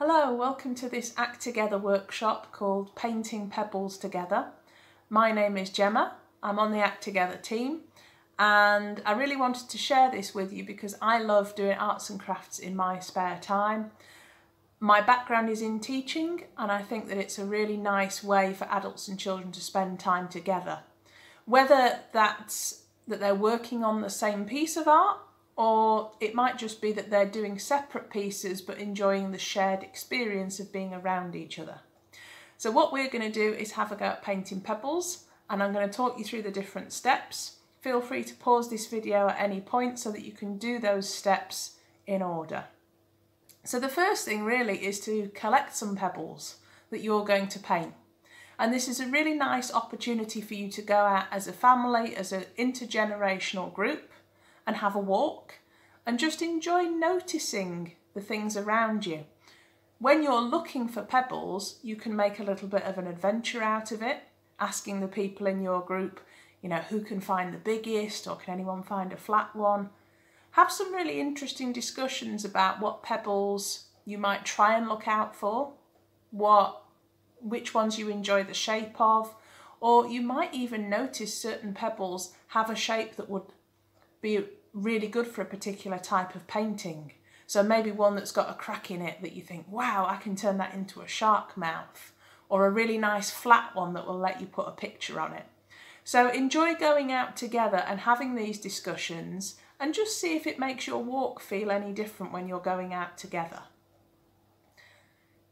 Hello, welcome to this Act Together workshop called Painting Pebbles Together. My name is Gemma, I'm on the Act Together team and I really wanted to share this with you because I love doing arts and crafts in my spare time. My background is in teaching and I think that it's a really nice way for adults and children to spend time together. Whether that's that they're working on the same piece of art or it might just be that they're doing separate pieces but enjoying the shared experience of being around each other. So what we're going to do is have a go at painting pebbles and I'm going to talk you through the different steps. Feel free to pause this video at any point so that you can do those steps in order. So the first thing really is to collect some pebbles that you're going to paint. And this is a really nice opportunity for you to go out as a family, as an intergenerational group, and have a walk and just enjoy noticing the things around you. When you're looking for pebbles, you can make a little bit of an adventure out of it, asking the people in your group, you know, who can find the biggest or can anyone find a flat one. Have some really interesting discussions about what pebbles you might try and look out for, what which ones you enjoy the shape of, or you might even notice certain pebbles have a shape that would be really good for a particular type of painting. So maybe one that's got a crack in it that you think, wow, I can turn that into a shark mouth. Or a really nice flat one that will let you put a picture on it. So enjoy going out together and having these discussions and just see if it makes your walk feel any different when you're going out together.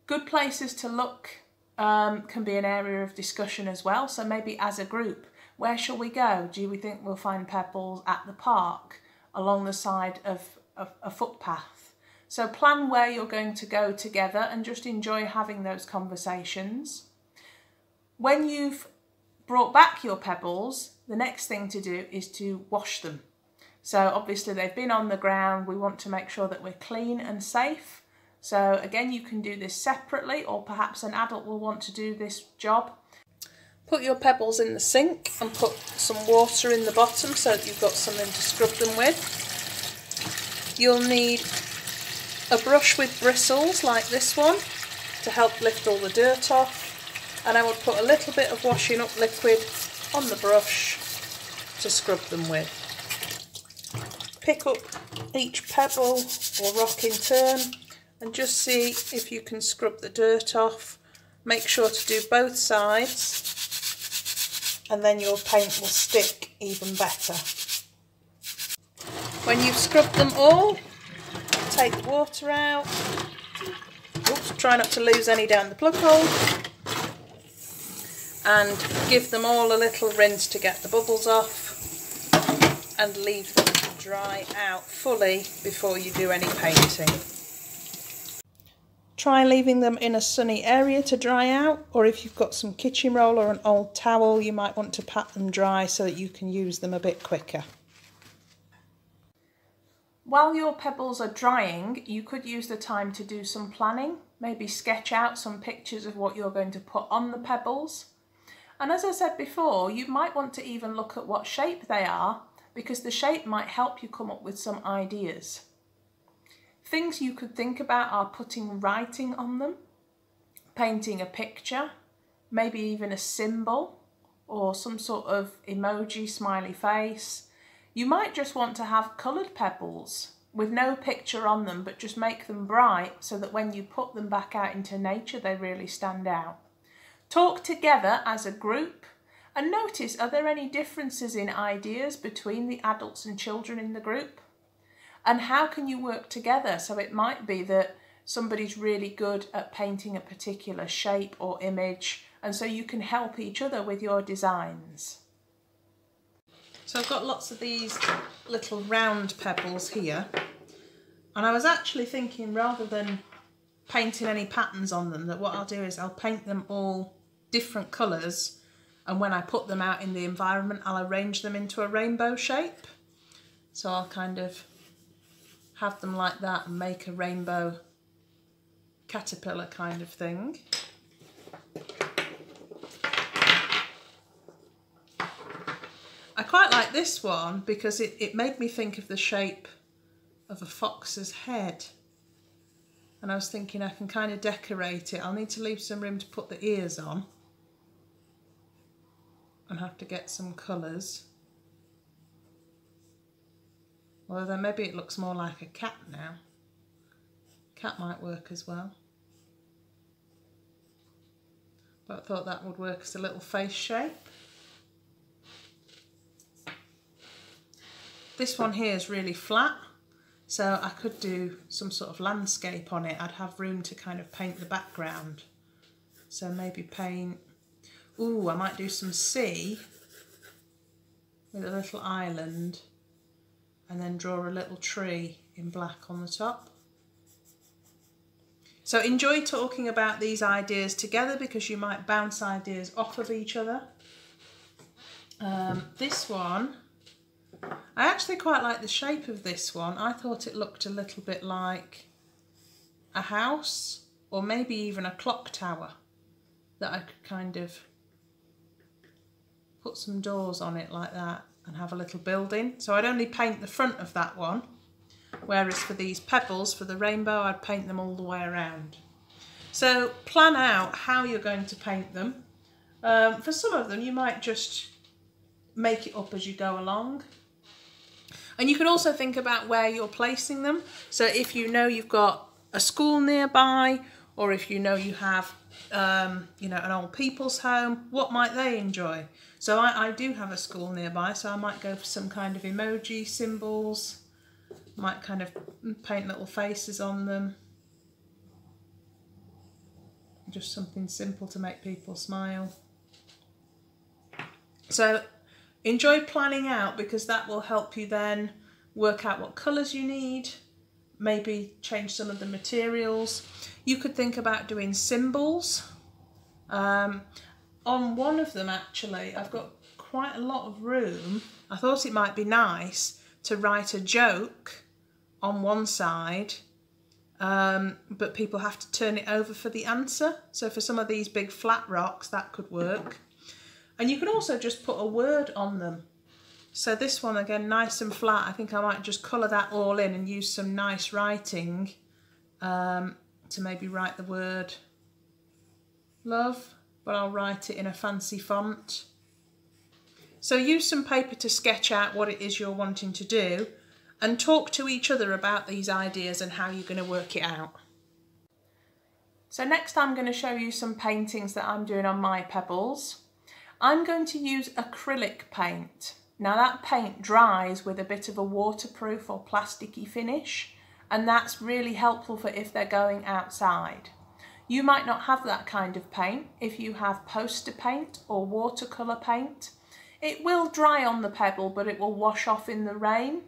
Good places to look um, can be an area of discussion as well. So maybe as a group, where shall we go? Do we think we'll find pebbles at the park? Along the side of, a footpath. So plan where you're going to go together and just enjoy having those conversations. When you've brought back your pebbles, the next thing to do is to wash them. So obviously they've been on the ground, we want to make sure that we're clean and safe. So again, you can do this separately or perhaps an adult will want to do this job. Put your pebbles in the sink and put some water in the bottom so that you've got something to scrub them with. You'll need a brush with bristles like this one to help lift all the dirt off and I would put a little bit of washing up liquid on the brush to scrub them with. Pick up each pebble or rock in turn and just see if you can scrub the dirt off. Make sure to do both sides and then your paint will stick even better. When you've scrubbed them all, take the water out. Oops, try not to lose any down the plug hole. And give them all a little rinse to get the bubbles off and leave them to dry out fully before you do any painting. Try leaving them in a sunny area to dry out or if you've got some kitchen roll or an old towel you might want to pat them dry so that you can use them a bit quicker. While your pebbles are drying you could use the time to do some planning, maybe sketch out some pictures of what you're going to put on the pebbles. And as I said before you might want to even look at what shape they are because the shape might help you come up with some ideas. Things you could think about are putting writing on them, painting a picture, maybe even a symbol or some sort of emoji smiley face. You might just want to have coloured pebbles with no picture on them but just make them bright so that when you put them back out into nature they really stand out. Talk together as a group and notice are there any differences in ideas between the adults and children in the group? And how can you work together? So it might be that somebody's really good at painting a particular shape or image and so you can help each other with your designs. So I've got lots of these little round pebbles here and I was actually thinking rather than painting any patterns on them that what I'll do is I'll paint them all different colours and when I put them out in the environment I'll arrange them into a rainbow shape. So I'll kind of have them like that and make a rainbow caterpillar kind of thing. I quite like this one because it, it made me think of the shape of a fox's head. and I was thinking I can kind of decorate it. I'll need to leave some room to put the ears on and have to get some colours. Although maybe it looks more like a cat now. Cat might work as well. But I thought that would work as a little face shape. This one here is really flat, so I could do some sort of landscape on it. I'd have room to kind of paint the background. So maybe paint, ooh, I might do some sea with a little island and then draw a little tree in black on the top. So enjoy talking about these ideas together because you might bounce ideas off of each other. Um, this one, I actually quite like the shape of this one. I thought it looked a little bit like a house or maybe even a clock tower that I could kind of put some doors on it like that and have a little building. So I'd only paint the front of that one, whereas for these pebbles, for the rainbow, I'd paint them all the way around. So plan out how you're going to paint them. Um, for some of them, you might just make it up as you go along. And you can also think about where you're placing them. So if you know you've got a school nearby, or if you know you have, um, you know, an old people's home, what might they enjoy? So I, I do have a school nearby, so I might go for some kind of emoji symbols, might kind of paint little faces on them. Just something simple to make people smile. So enjoy planning out because that will help you then work out what colours you need, maybe change some of the materials. You could think about doing symbols. Um, on one of them actually, I've got quite a lot of room. I thought it might be nice to write a joke on one side, um, but people have to turn it over for the answer. So for some of these big flat rocks, that could work. And you can also just put a word on them. So this one, again, nice and flat. I think I might just colour that all in and use some nice writing um, to maybe write the word love but I'll write it in a fancy font. So use some paper to sketch out what it is you're wanting to do and talk to each other about these ideas and how you're going to work it out. So next I'm going to show you some paintings that I'm doing on my pebbles. I'm going to use acrylic paint. Now that paint dries with a bit of a waterproof or plasticky finish and that's really helpful for if they're going outside. You might not have that kind of paint if you have poster paint or watercolour paint. It will dry on the pebble but it will wash off in the rain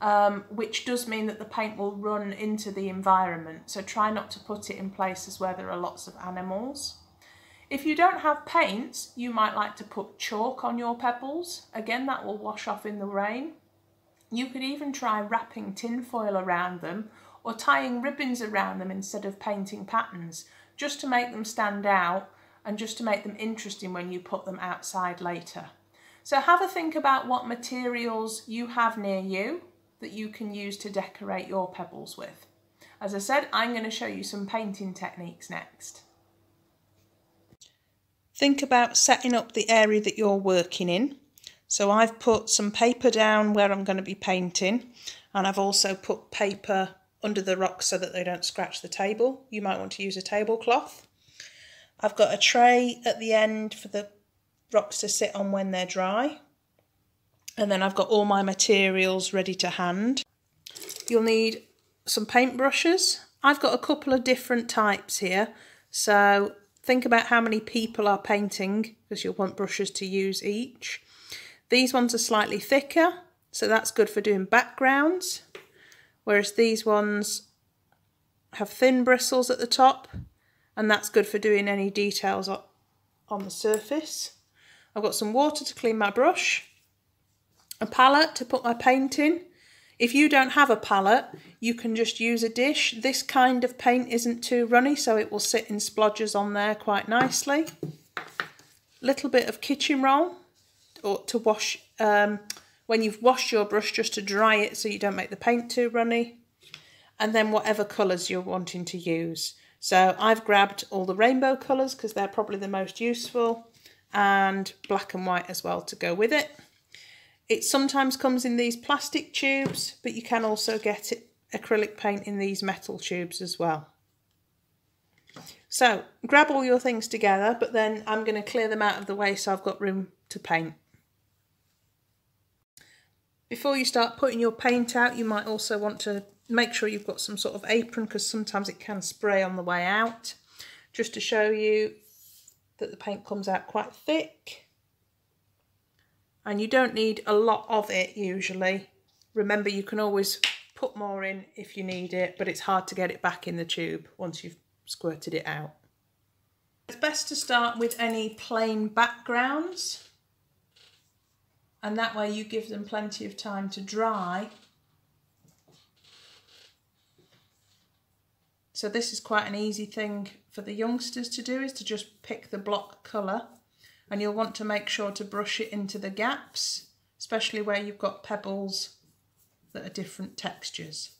um, which does mean that the paint will run into the environment so try not to put it in places where there are lots of animals. If you don't have paints you might like to put chalk on your pebbles, again that will wash off in the rain. You could even try wrapping tinfoil around them or tying ribbons around them instead of painting patterns, just to make them stand out and just to make them interesting when you put them outside later. So have a think about what materials you have near you that you can use to decorate your pebbles with. As I said, I'm going to show you some painting techniques next. Think about setting up the area that you're working in. So I've put some paper down where I'm going to be painting and I've also put paper under the rocks so that they don't scratch the table. You might want to use a tablecloth. I've got a tray at the end for the rocks to sit on when they're dry. And then I've got all my materials ready to hand. You'll need some paintbrushes. I've got a couple of different types here. So think about how many people are painting because you'll want brushes to use each. These ones are slightly thicker, so that's good for doing backgrounds whereas these ones have thin bristles at the top and that's good for doing any details on the surface. I've got some water to clean my brush, a palette to put my paint in. If you don't have a palette, you can just use a dish. This kind of paint isn't too runny, so it will sit in splodges on there quite nicely. Little bit of kitchen roll or to wash um, when you've washed your brush just to dry it so you don't make the paint too runny. and then whatever colours you're wanting to use. So I've grabbed all the rainbow colours because they're probably the most useful and black and white as well to go with it. It sometimes comes in these plastic tubes, but you can also get it, acrylic paint in these metal tubes as well. So grab all your things together, but then I'm going to clear them out of the way so I've got room to paint. Before you start putting your paint out, you might also want to make sure you've got some sort of apron because sometimes it can spray on the way out. Just to show you that the paint comes out quite thick. And you don't need a lot of it usually. Remember, you can always put more in if you need it, but it's hard to get it back in the tube once you've squirted it out. It's best to start with any plain backgrounds and that way you give them plenty of time to dry. So this is quite an easy thing for the youngsters to do is to just pick the block colour and you'll want to make sure to brush it into the gaps, especially where you've got pebbles that are different textures.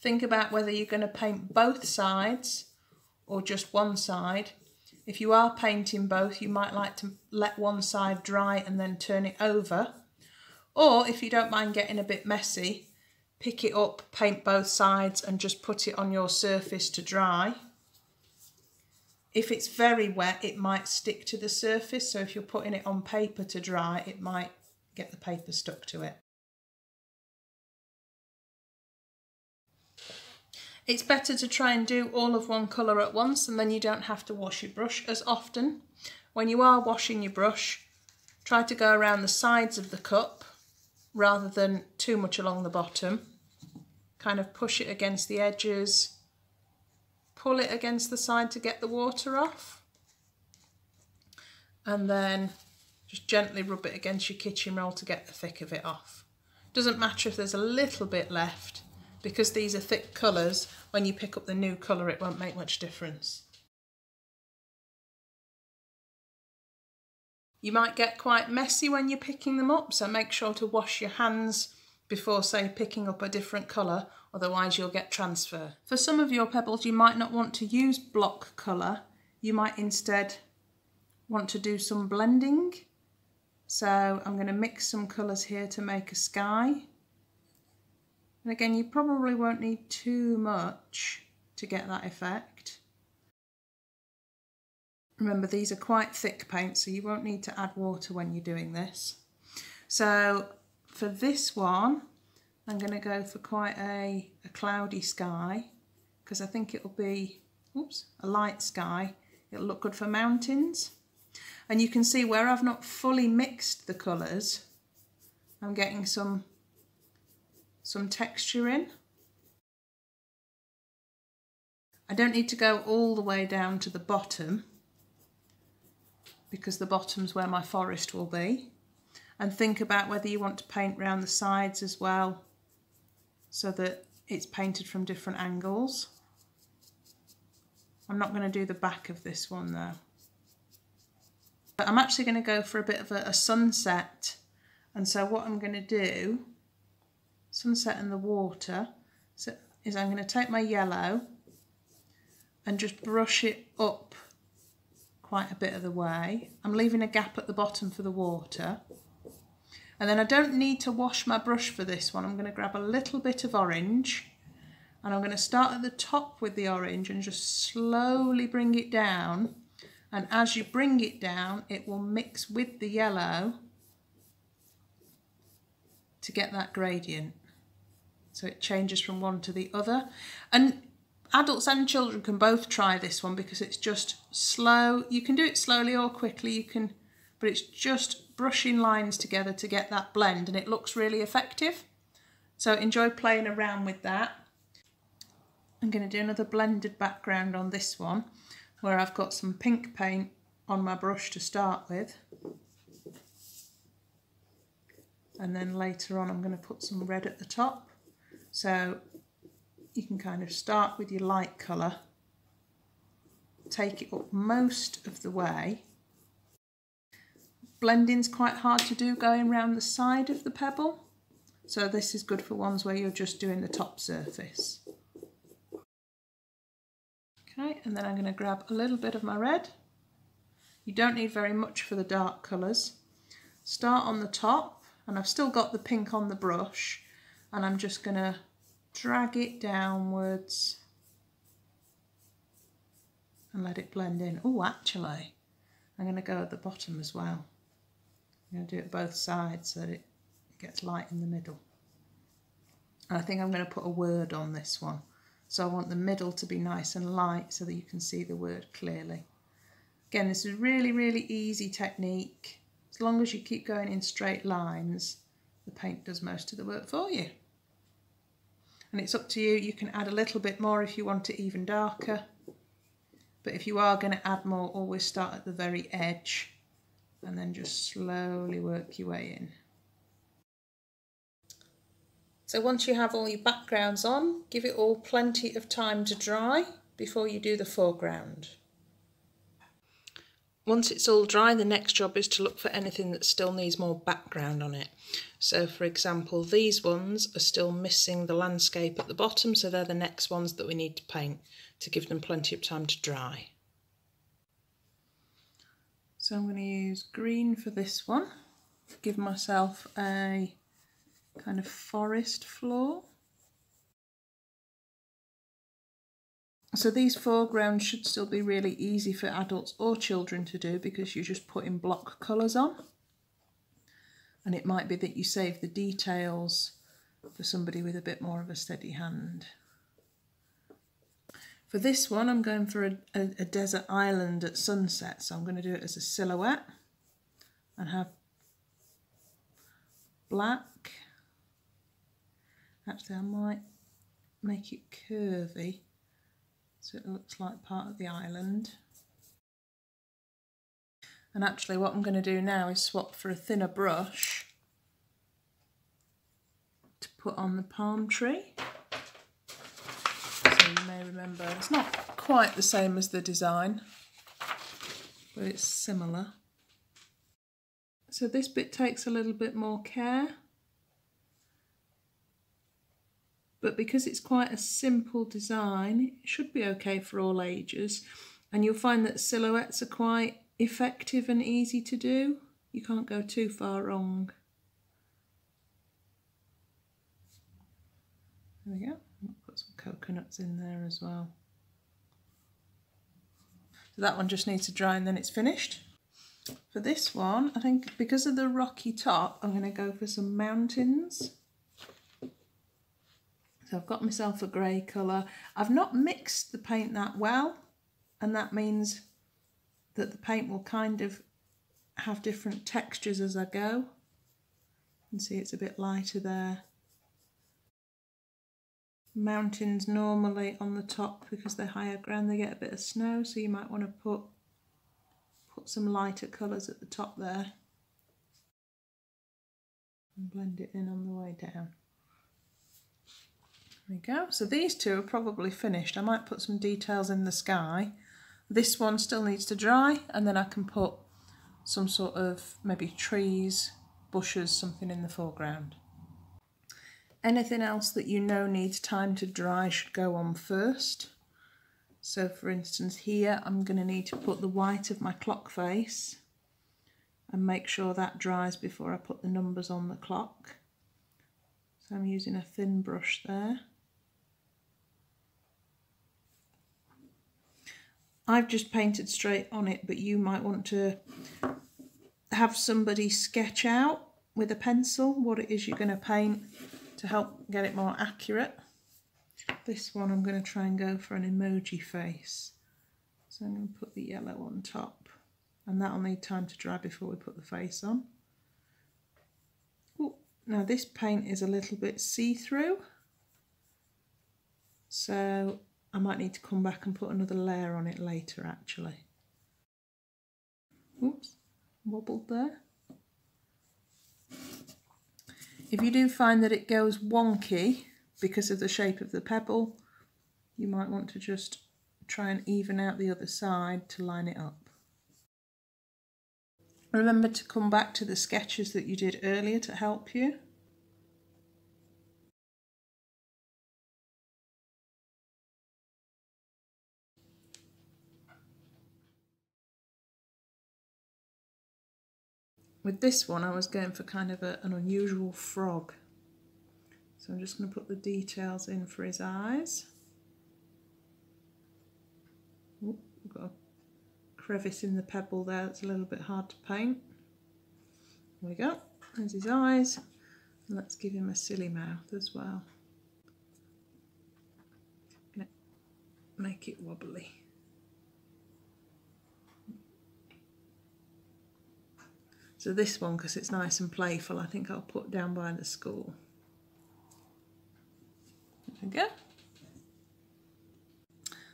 Think about whether you're going to paint both sides or just one side. If you are painting both, you might like to let one side dry and then turn it over. Or if you don't mind getting a bit messy, pick it up, paint both sides and just put it on your surface to dry. If it's very wet, it might stick to the surface. So if you're putting it on paper to dry, it might get the paper stuck to it. It's better to try and do all of one colour at once and then you don't have to wash your brush as often. When you are washing your brush, try to go around the sides of the cup rather than too much along the bottom. Kind of push it against the edges, pull it against the side to get the water off and then just gently rub it against your kitchen roll to get the thick of it off. Doesn't matter if there's a little bit left, because these are thick colours, when you pick up the new colour it won't make much difference. You might get quite messy when you're picking them up, so make sure to wash your hands before, say, picking up a different colour, otherwise you'll get transfer. For some of your pebbles, you might not want to use block colour. You might instead want to do some blending. So I'm going to mix some colours here to make a sky. And again, you probably won't need too much to get that effect. Remember, these are quite thick paints, so you won't need to add water when you're doing this. So for this one, I'm going to go for quite a, a cloudy sky because I think it'll be oops, a light sky. It'll look good for mountains. And you can see where I've not fully mixed the colours, I'm getting some some texture in. I don't need to go all the way down to the bottom because the bottom's where my forest will be. And think about whether you want to paint around the sides as well so that it's painted from different angles. I'm not going to do the back of this one though. But I'm actually going to go for a bit of a, a sunset and so what I'm going to do sunset in the water so is I'm going to take my yellow and just brush it up quite a bit of the way. I'm leaving a gap at the bottom for the water. And then I don't need to wash my brush for this one. I'm going to grab a little bit of orange and I'm going to start at the top with the orange and just slowly bring it down. And as you bring it down, it will mix with the yellow to get that gradient. So it changes from one to the other. And adults and children can both try this one because it's just slow. You can do it slowly or quickly, you can, but it's just brushing lines together to get that blend and it looks really effective. So enjoy playing around with that. I'm going to do another blended background on this one where I've got some pink paint on my brush to start with. And then later on I'm going to put some red at the top. So you can kind of start with your light colour, take it up most of the way, blending's quite hard to do going around the side of the pebble. So this is good for ones where you're just doing the top surface. Okay, and then I'm going to grab a little bit of my red. You don't need very much for the dark colours. Start on the top, and I've still got the pink on the brush, and I'm just going to drag it downwards and let it blend in. Oh, actually, I'm going to go at the bottom as well. I'm going to do it both sides so that it gets light in the middle. And I think I'm going to put a word on this one. So I want the middle to be nice and light so that you can see the word clearly. Again, this is really, really easy technique. As long as you keep going in straight lines, the paint does most of the work for you. And it's up to you, you can add a little bit more if you want it even darker. But if you are going to add more, always start at the very edge and then just slowly work your way in. So once you have all your backgrounds on, give it all plenty of time to dry before you do the foreground. Once it's all dry, the next job is to look for anything that still needs more background on it. So for example, these ones are still missing the landscape at the bottom, so they're the next ones that we need to paint to give them plenty of time to dry. So I'm going to use green for this one, give myself a kind of forest floor. So these foregrounds should still be really easy for adults or children to do because you're just putting block colours on. And it might be that you save the details for somebody with a bit more of a steady hand. For this one, I'm going for a, a, a desert island at sunset. So I'm going to do it as a silhouette and have black. Actually, I might make it curvy so it looks like part of the island. And actually what I'm going to do now is swap for a thinner brush to put on the palm tree. So you may remember it's not quite the same as the design, but it's similar. So this bit takes a little bit more care. But because it's quite a simple design, it should be okay for all ages. And you'll find that silhouettes are quite effective and easy to do. You can't go too far wrong. There we go. I'll put some coconuts in there as well. So that one just needs to dry and then it's finished. For this one, I think because of the rocky top, I'm going to go for some mountains. So I've got myself a grey colour. I've not mixed the paint that well and that means that the paint will kind of have different textures as I go. You can see it's a bit lighter there. Mountains normally on the top because they're higher ground they get a bit of snow so you might want to put put some lighter colours at the top there and blend it in on the way down. There we go. So these two are probably finished. I might put some details in the sky. This one still needs to dry and then I can put some sort of maybe trees, bushes, something in the foreground. Anything else that you know needs time to dry should go on first. So for instance here I'm going to need to put the white of my clock face and make sure that dries before I put the numbers on the clock. So I'm using a thin brush there. I've just painted straight on it, but you might want to have somebody sketch out with a pencil what it is you're going to paint to help get it more accurate. This one I'm going to try and go for an emoji face. So I'm going to put the yellow on top and that'll need time to dry before we put the face on. Ooh, now this paint is a little bit see-through so I might need to come back and put another layer on it later actually. Oops, wobbled there. If you do find that it goes wonky because of the shape of the pebble, you might want to just try and even out the other side to line it up. Remember to come back to the sketches that you did earlier to help you. With this one I was going for kind of a, an unusual frog. So I'm just going to put the details in for his eyes. Ooh, got a crevice in the pebble there that's a little bit hard to paint. There we go, there's his eyes. And let's give him a silly mouth as well. Make it wobbly. So this one, because it's nice and playful, I think I'll put down by the school. There we go.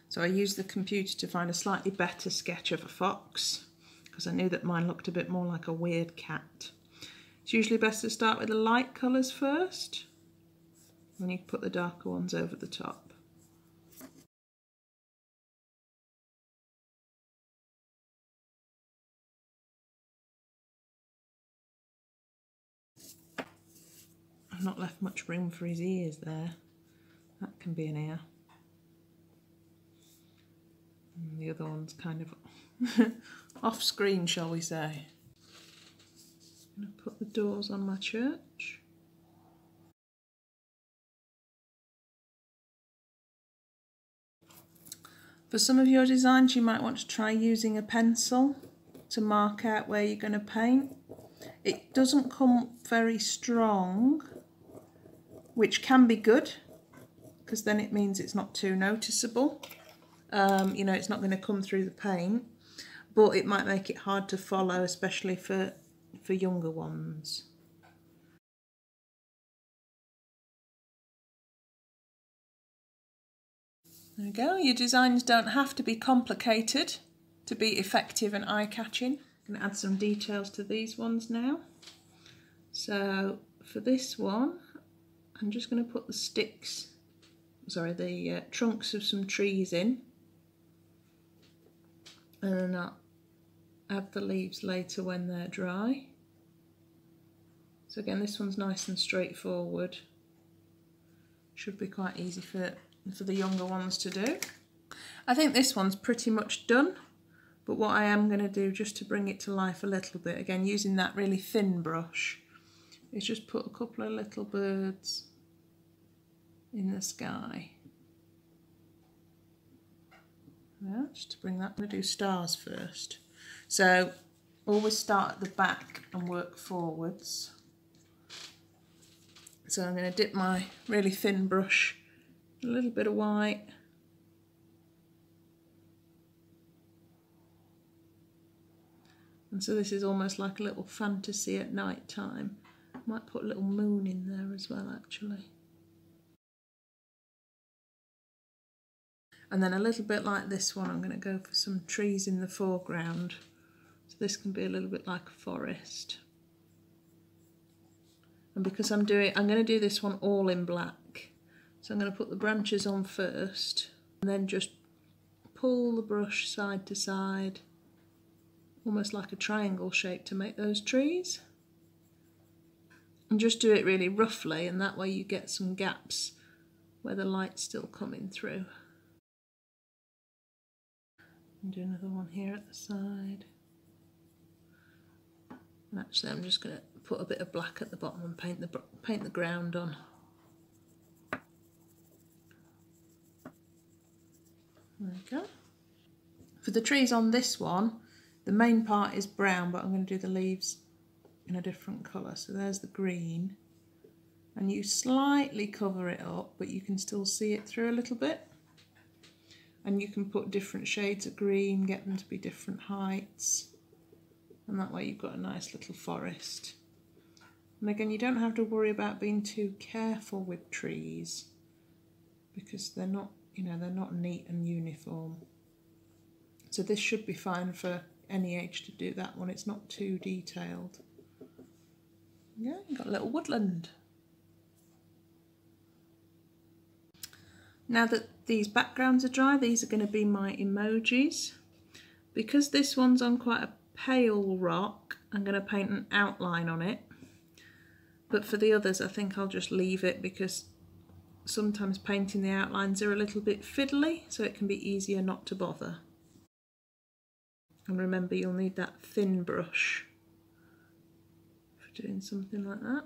So I used the computer to find a slightly better sketch of a fox because I knew that mine looked a bit more like a weird cat. It's usually best to start with the light colours first and you put the darker ones over the top. I've not left much room for his ears there. That can be an ear. And the other one's kind of off screen, shall we say. I'm going to put the doors on my church. For some of your designs you might want to try using a pencil to mark out where you're going to paint. It doesn't come very strong, which can be good because then it means it's not too noticeable. Um, you know, it's not going to come through the paint, but it might make it hard to follow, especially for, for younger ones. There we go, your designs don't have to be complicated to be effective and eye-catching. I'm going to add some details to these ones now. So for this one, I'm just going to put the sticks, sorry, the uh, trunks of some trees in and then I'll add the leaves later when they're dry. So again this one's nice and straightforward. Should be quite easy for, for the younger ones to do. I think this one's pretty much done but what I am going to do just to bring it to life a little bit, again using that really thin brush, is just put a couple of little birds in the sky. Just to bring that, I'm going to do stars first. So always start at the back and work forwards. So I'm going to dip my really thin brush, a little bit of white, And so this is almost like a little fantasy at night time. Might put a little moon in there as well actually. And then a little bit like this one, I'm going to go for some trees in the foreground. So this can be a little bit like a forest. And because I'm doing, I'm going to do this one all in black. So I'm going to put the branches on first and then just pull the brush side to side, almost like a triangle shape to make those trees. And just do it really roughly and that way you get some gaps where the light's still coming through. And do another one here at the side. And actually I'm just going to put a bit of black at the bottom and paint the paint the ground on. There we go. For the trees on this one, the main part is brown, but I'm going to do the leaves in a different colour. So there's the green. And you slightly cover it up, but you can still see it through a little bit and you can put different shades of green, get them to be different heights and that way you've got a nice little forest. And again, you don't have to worry about being too careful with trees because they're not, you know, they're not neat and uniform. So this should be fine for any age to do that one. It's not too detailed. Yeah, you've got a little woodland. Now that these backgrounds are dry, these are going to be my emojis. Because this one's on quite a pale rock, I'm going to paint an outline on it. But for the others, I think I'll just leave it because sometimes painting the outlines are a little bit fiddly, so it can be easier not to bother. And remember, you'll need that thin brush for doing something like that.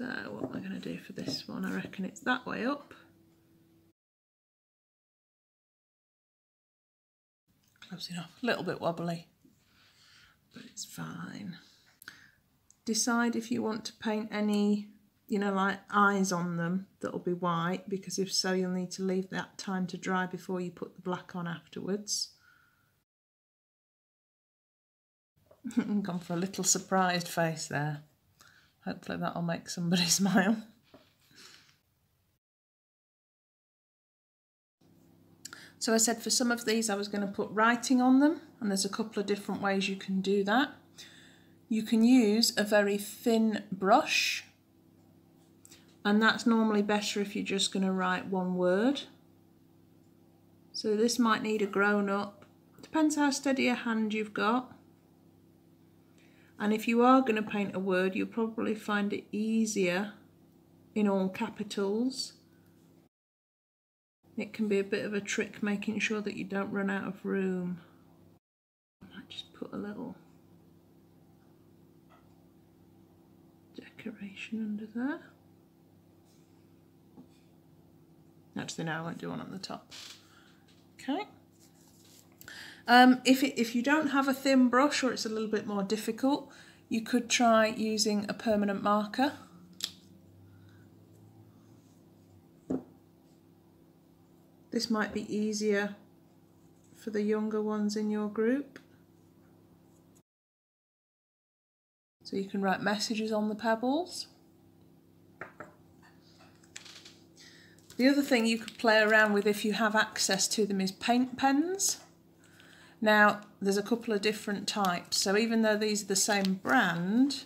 So what am I going to do for this one? I reckon it's that way up. Close enough. A little bit wobbly, but it's fine. Decide if you want to paint any, you know, like eyes on them that'll be white, because if so, you'll need to leave that time to dry before you put the black on afterwards. Gone for a little surprised face there. Hopefully that'll make somebody smile. So I said for some of these I was going to put writing on them and there's a couple of different ways you can do that. You can use a very thin brush and that's normally better if you're just going to write one word. So this might need a grown up, depends how steady a hand you've got. And if you are going to paint a word, you'll probably find it easier in all capitals. It can be a bit of a trick making sure that you don't run out of room. I might just put a little decoration under there. Actually, no, I won't do one on the top. Okay. Um, if, it, if you don't have a thin brush or it's a little bit more difficult, you could try using a permanent marker. This might be easier for the younger ones in your group. So you can write messages on the pebbles. The other thing you could play around with if you have access to them is paint pens. Now, there's a couple of different types. So even though these are the same brand,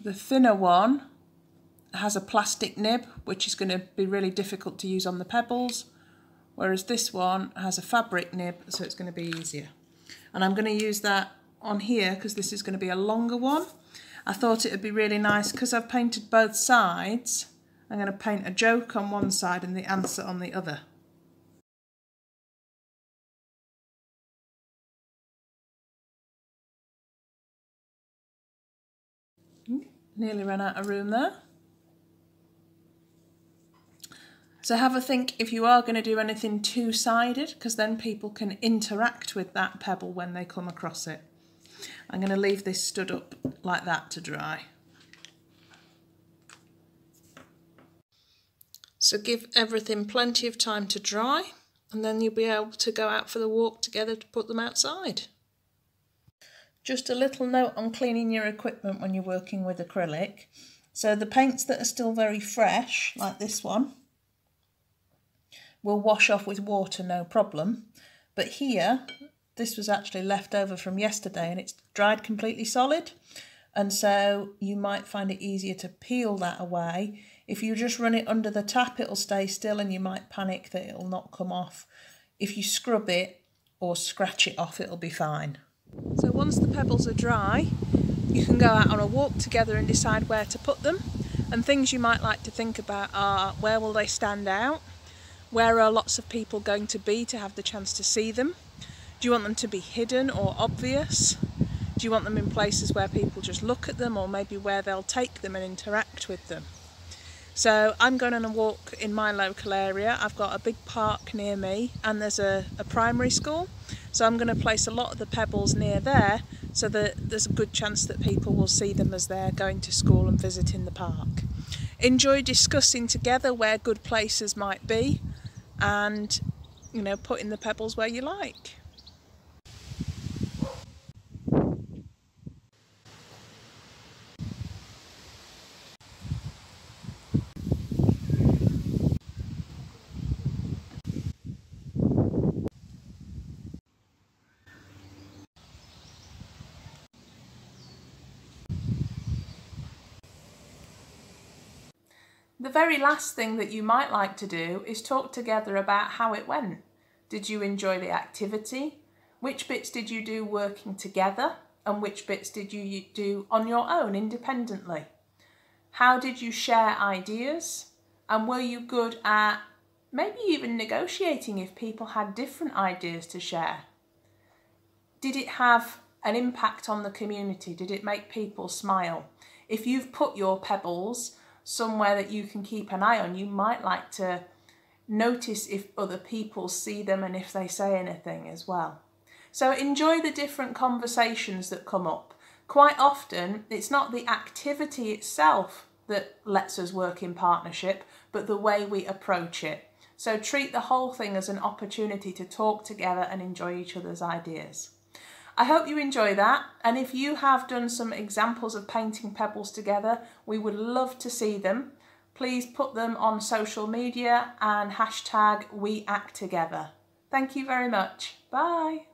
the thinner one has a plastic nib, which is going to be really difficult to use on the pebbles, whereas this one has a fabric nib, so it's going to be easier. And I'm going to use that on here because this is going to be a longer one. I thought it would be really nice because I've painted both sides. I'm going to paint a joke on one side and the answer on the other. Nearly ran out of room there. So have a think if you are going to do anything two-sided, because then people can interact with that pebble when they come across it. I'm going to leave this stood up like that to dry. So give everything plenty of time to dry and then you'll be able to go out for the walk together to put them outside. Just a little note on cleaning your equipment when you're working with acrylic. So the paints that are still very fresh, like this one, will wash off with water no problem. But here, this was actually left over from yesterday and it's dried completely solid. And so you might find it easier to peel that away. If you just run it under the tap, it'll stay still and you might panic that it'll not come off. If you scrub it or scratch it off, it'll be fine. So once the pebbles are dry, you can go out on a walk together and decide where to put them. And things you might like to think about are where will they stand out? Where are lots of people going to be to have the chance to see them? Do you want them to be hidden or obvious? Do you want them in places where people just look at them or maybe where they'll take them and interact with them? So I'm going on a walk in my local area. I've got a big park near me and there's a, a primary school. So I'm going to place a lot of the pebbles near there so that there's a good chance that people will see them as they're going to school and visiting the park. Enjoy discussing together where good places might be and you know putting the pebbles where you like. Very last thing that you might like to do is talk together about how it went. Did you enjoy the activity? Which bits did you do working together? And which bits did you do on your own independently? How did you share ideas? And were you good at maybe even negotiating if people had different ideas to share? Did it have an impact on the community? Did it make people smile? If you've put your pebbles somewhere that you can keep an eye on, you might like to notice if other people see them and if they say anything as well. So enjoy the different conversations that come up. Quite often, it's not the activity itself that lets us work in partnership, but the way we approach it. So treat the whole thing as an opportunity to talk together and enjoy each other's ideas. I hope you enjoy that and if you have done some examples of painting pebbles together we would love to see them. Please put them on social media and hashtag we act together. Thank you very much. Bye.